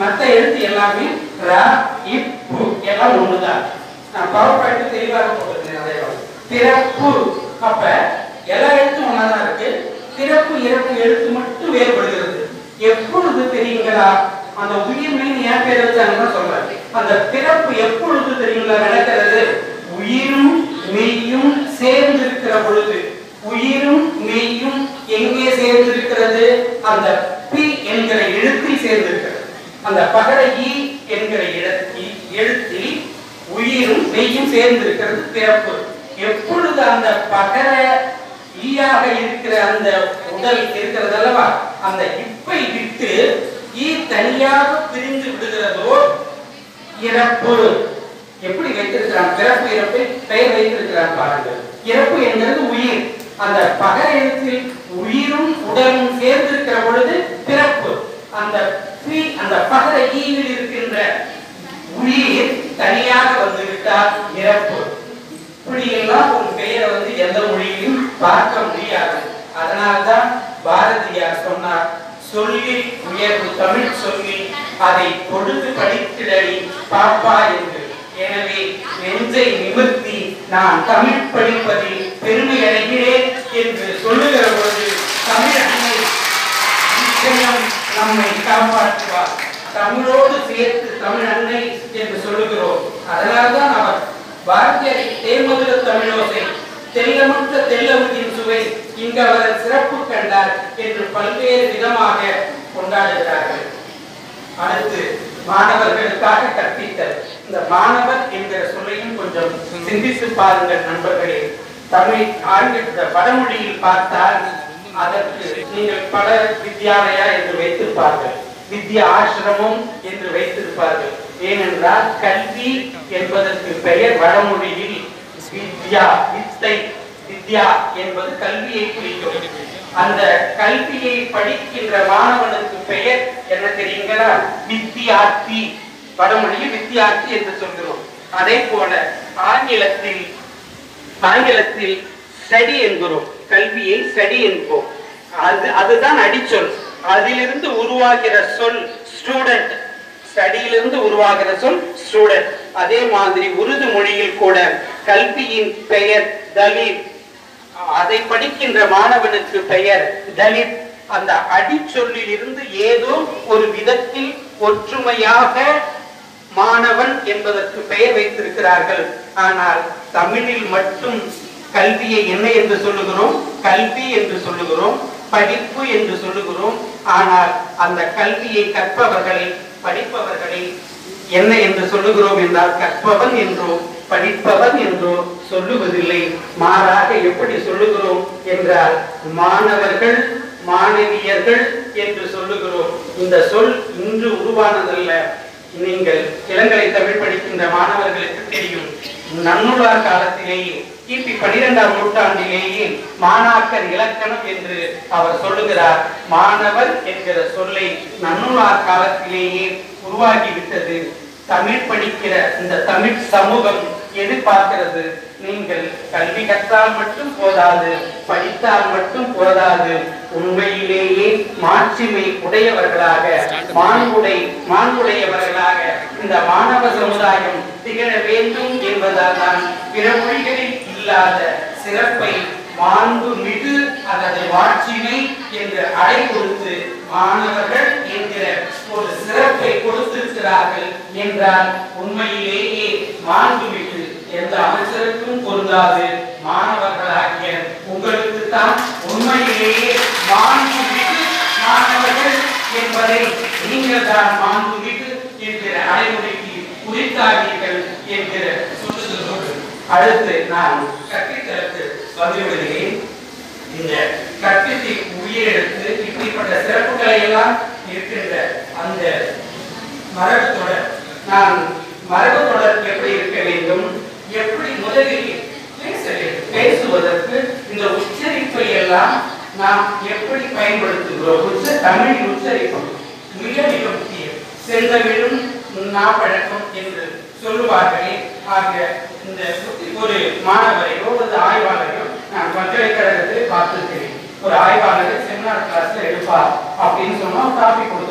மத்த எழுத்து எல்லாமே ர இப் எல்லாம் ஒண்ணுதான். நான் பவர் பாயிண்ட் தெளிவாக போட்டிருக்கேன் அதே மாதிரி. அப்ப எல்லா எழுத்தும் ஒன்னாதான் இருக்கு. பிறப்பு இறப்பு எழுத்து மட்டும் வேறுபடுகிறது. எப்பொழுது தெரியுங்களா? அந்த உயிர் மீன் ஏன் பேர் வச்சாங்கன்னு சொல்றேன் அந்த பிறப்பு எப்பொழுது தெரியுங்களா நடக்கிறது? உயிரும் மெய்யும் சேர்ந்து இருக்கிற பொழுது. உயிரும் மெய்யும் எங்கே சேர்ந்து இருக்கிறது அந்த சேர்ந்திருக்கிறது. அந்த பகர ஈ என்கிற இடத்தில் எழுத்தில் உயிரும் மெய்யும் சேர்ந்திருக்கிறது பிறப்பு. எப்பொழுது அந்த பகர ஈயாக இருக்கிற அந்த உடல் இருக்கிறது அல்லவா அந்த இப்பை விட்டு ஈ தனியாக பிரிந்து விடுகிறதோ இறப்பு. எப்படி வைத்திருக்கிறான்? பிறப்பு இறப்பை பெயர் வைத்திருக்கிறான் பாருங்கள். இறப்பு என்கிறது உயிர். அந்த பகர எழுத்தில் உயிரும் உடலும் சேர்ந்திருக்கிற பொழுது பிறப்பு அந்த பி அந்த பகர ஈவில் இருக்கின்ற உயிர் தனியாக இறப்பு. இப்படி எல்லாம் உன் பெயரை வந்து எந்த மொழியிலும் பார்க்க முடியாது. அதனால்தான் பாரதியார் சொன்னார் சொல்லி உயர்வு தமிழ் சொல்லி அதை கொடுத்து படித்திடலி பாப்பா என்று. எனவே நெஞ்சை நிமிர்த்தி நான் தமிழ் படிப்பதில் பெருமை அடைகிறேன் என்று சொல்லுகிற பொழுது தமிழ் அன்னை நிச்சயம் நம்மை காப்பாற்றுவார். தமிழோடு சேர்த்து தமிழ் அன்னை என்று சொல்ல தெல்லமுதின் சுவை இங்கு அவர் சிறப்பு கண்டார் என்று பல்வேறு விதமாக கொண்டாடுகிறார்கள். அடுத்து மாணவர்களுக்காக கற்பித்தல் இந்த மாணவர் என்கிற சொல்லையும் கொஞ்சம் சிந்தித்து பாருங்கள் நண்பர்களே. தமிழ் ஆங்கில வடமொழியில் பார்த்தால் அதற்கு நீங்கள் பல வித்யாலயா என்று வைத்திருப்பார்கள். வித்யா ஆசிரமம் என்று வைத்திருப்பார்கள். ஏனென்றால் கல்வி என்பதற்கு பெயர் வடமொழியில் வித்யா வித்தை வித்யா என்பது கல்வியை குறிக்கும். அந்த கல்வியை படிக்கின்ற மாணவனுக்கு பெயர் என்ன தெரியுங்களா? வித்தியார்த்தி வடமொழியில் வித்தியார்த்தி என்று சொல்கிறோம் அதே போல ஆங்கிலத்தில் ஆங்கிலத்தில் ஸ்டடி என்கிறோம். கல்வியை ஸ்டடி என்போம். அது அதுதான் அடிச்சொல். அதிலிருந்து உருவாகிற சொல் ஸ்டூடெண்ட் ஸ்டடியிலிருந்து உருவாகிற சொல் ஸ்டூடெண்ட் அதே மாதிரி உருது மொழியில் கூட கல்வியின் பெயர் தலித் அதை படிக்கின்ற மாணவனுக்கு பெயர் தலித். அந்த அடிச்சொல்லில் இருந்து ஏதோ ஒரு விதத்தில் ஒற்றுமையாக மாணவன் என்பதற்கு பெயர் வைத்திருக்கிறார்கள். ஆனால் தமிழில் மட்டும் கல்வியை என்ன என்று சொல்லுகிறோம்? கல்வி என்று சொல்லுகிறோம். படிப்பு என்று சொல்லுகிறோம். ஆனால் அந்த கல்வியை கற்பவர்களை படிப்பவர்களை என்ன என்று சொல்லுகிறோம் என்றால் கற்பவன் என்றோம் படிப்பவன் என்றோ சொல்லுவதில்லை. மாறாக எப்படி சொல்லுகிறோம் என்றால் மாணவர்கள் மாணவியர்கள் என்று சொல்லுகிறோம். இந்த சொல் இன்று உருவானதல்ல. நீங்கள் இளங்கலை தமிழ் படிக்கின்ற மாணவர்களுக்கு தெரியும். நன்னுலார் காலத்திலேயே கிபி பனிரெண்டாம் நூற்றாண்டிலேயே மாணாக்கர் இலக்கணம் என்று அவர் சொல்லுகிறார். மாணவர் என்கிற சொல்லை நன்னுலார் காலத்திலேயே உருவாகிவிட்டது. தமிழ் படிக்கிற இந்த தமிழ் சமூகம் எதிர்பார்க்கிறது. நீங்கள் கல்வி கற்றால் மட்டும் போதாது படித்தால் மட்டும் போதாது. உண்மையிலேயே மாட்சிமை உடையவர்களாக மாண்புடை மாண்புடையவர்களாக இந்த மாணவ சமுதாயம் திகழ வேண்டும் என்பதால் தான் பிற மொழிகளில் இல்லாத சிறப்பை மாண்பு மிகு அல்லது மாட்சிமை என்று அடை கொடுத்து மாணவர்கள் என்கிற ஒரு சிறப்பை கொடுத்திருக்கிறார்கள் என்றால் உண்மையிலேயே மாண்பு எந்த அமைச்சருக்கும் பொருந்தாது. மாணவர்களாகிய உங்களுக்கு தான் உண்மையிலேயே மாணவர்கள் என்பதை நீங்கள் தான் மாண்பு என்கிற அடைமொழிக்கு குறித்தார்கள் என்கிற சொல்லுகிறோடு அடுத்து நான் கற்பித்தலுக்கு வந்துவிடுகிறேன். இந்த கற்பித்தை உயிரெடுத்து இப்படிப்பட்ட சிறப்புகளை எல்லாம் இருக்கின்ற அந்த மரபு தொடர் நான் மரபு தொடர் எப்படி எப்படி முதலில் பேசுவதற்கு இந்த உச்சரிப்பை எல்லாம் நாம் எப்படி பயன்படுத்துகிறோம்? உச்ச தமிழ் உச்சரிப்பு மிக மிக முக்கியம். செந்தமிழும் நாப்பழக்கம் என்று சொல்லுவார்களே. ஆக இந்த ஒரு மாணவரையோ ஒரு ஆய்வாளரையோ நான் பல்கலைக்கழகத்தில் பார்த்திருக்கிறேன். ஒரு ஆய்வாளர் செமினார் கிளாஸ்ல எடுப்பார் அப்படின்னு சொன்னா டாபிக் கொடுத்து